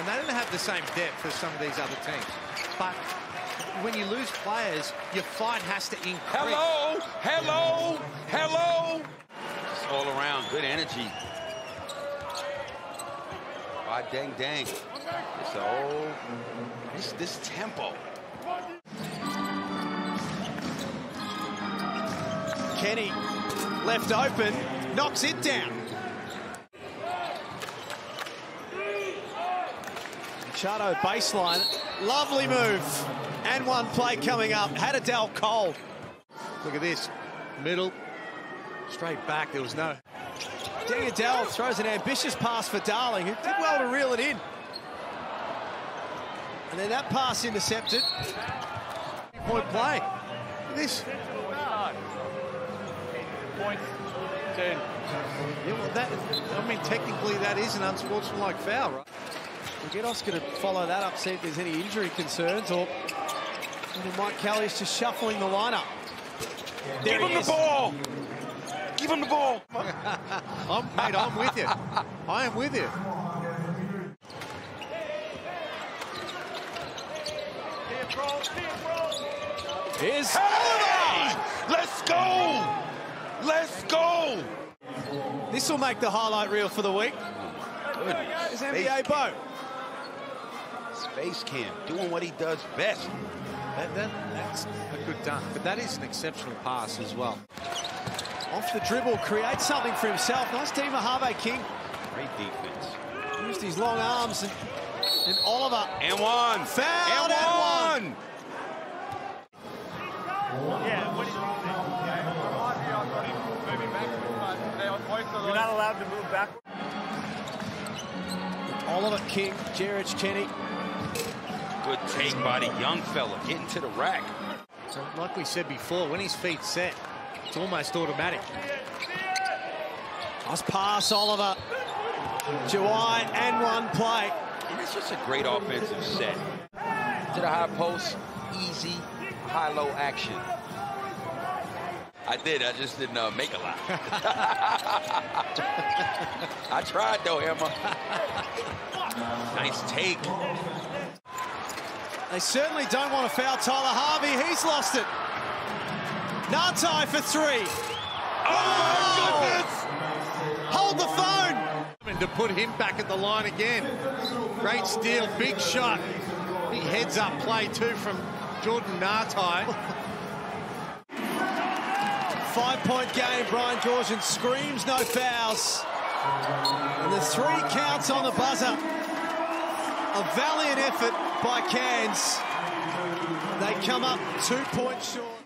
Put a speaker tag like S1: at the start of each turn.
S1: And they don't have the same depth as some of these other teams. But when you lose players, your fight has to increase.
S2: Hello, hello, hello. Just all around, good energy. By dang dang. It's oh, this this tempo.
S3: Kenny left open, knocks it down. Machado baseline, lovely move. And one play coming up. Had a Dal Cole.
S1: Look at this. Middle, straight back. There was no.
S3: Deng Adel throws an ambitious pass for Darling, who did well to reel it in. And then that pass intercepted.
S1: Point play. Look at this.
S4: Points. 10.
S1: Yeah, well, that, I mean, technically that is an unsportsmanlike foul, right?
S3: Gedos going to follow that up, see if there's any injury concerns, or Mike Kelly is just shuffling the lineup. There
S2: Give him
S3: is.
S2: the ball. Give him the ball.
S1: I'm, mate, I'm with you. I am with you.
S3: Here's
S2: Hey! Let's go. Let's go.
S3: This will make the highlight reel for the week.
S2: Goodness.
S3: Is NBA Bo.
S2: Space Cam doing what he does best.
S1: That, that, that's a good dunk, but that is an exceptional pass as well.
S3: Off the dribble, creates something for himself. Nice team of Harvey King.
S2: Great defense.
S3: Used his long arms and, and Oliver.
S2: And one.
S3: Fouled
S2: and
S3: and
S2: one.
S4: Yeah, what you You're not allowed to move back.
S3: Oliver King, Jared Kenny.
S2: Good take by the young fella getting to the rack.
S1: So like we said before, when his feet set, it's almost automatic.
S3: Nice pass, Oliver. Jawai and one play.
S2: And it's just a great offensive set. To the high post, easy, high-low action. I did, I just didn't uh, make a lot. I tried though, Emma. nice take.
S3: They certainly don't want to foul Tyler Harvey. He's lost it. Ngatai for three.
S2: Oh, oh
S3: Hold the phone.
S1: And to put him back at the line again. Great steal, big shot. Big heads up play too from Jordan Ngatai.
S3: Five-point game. Brian Goorjian screams no fouls. And the three counts on the buzzer. A valiant effort by Cairns. They come up two points short.